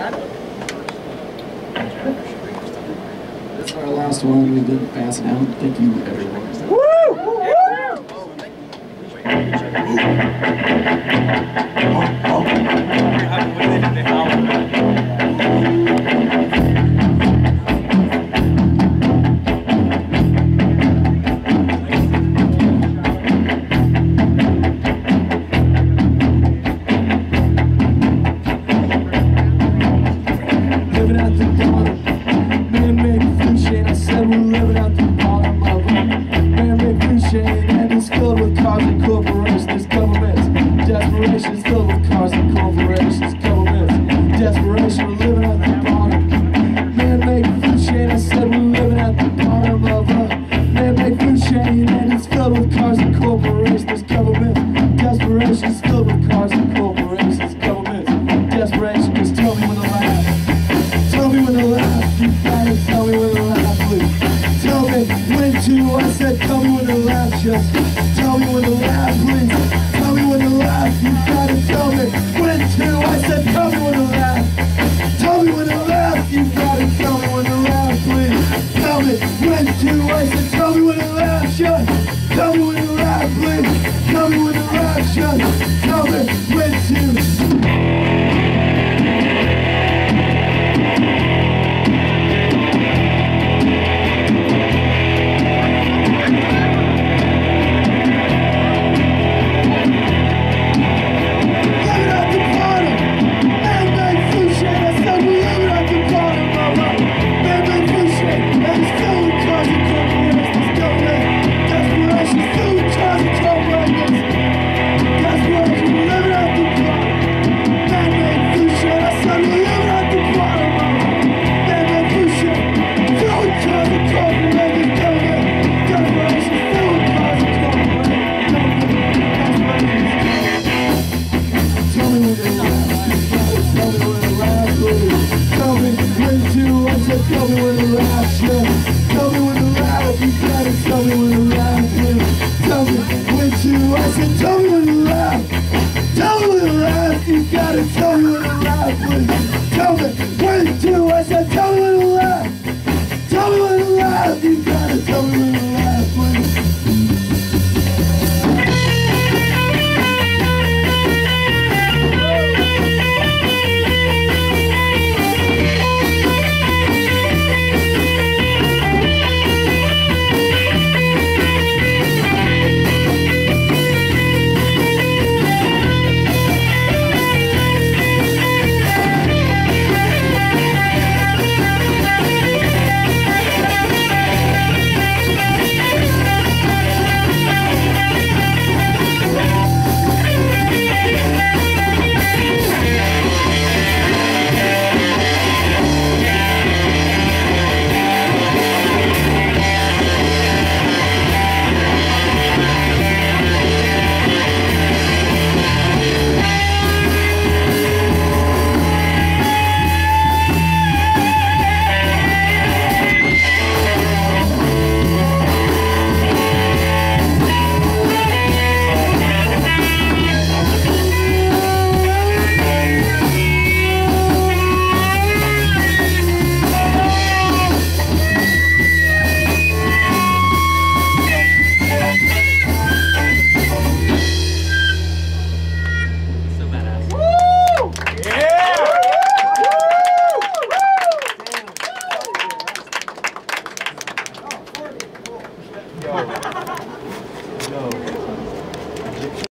This is our last one. We did pass it out. Thank you, everyone. living corporations, governments. Desperation is filled with cars and corporations, governments. Desperation, just tell me when to laugh. Tell me when to laugh, you gotta tell me when to laugh, please. Tell me when to, I said tell me when to laugh, just tell me when to laugh, please. Tell me when to laugh, you gotta tell me when to, I said tell me when to laugh. Tell me when to laugh, you gotta tell me when to laugh, please. Tell me when to, just tell Tell me when to laugh. You gotta tell me when to laugh. Tell me when to. I said, tell me when to laugh. Tell me when to laugh. You gotta tell me when to laugh, please. Tell me when to. I said, tell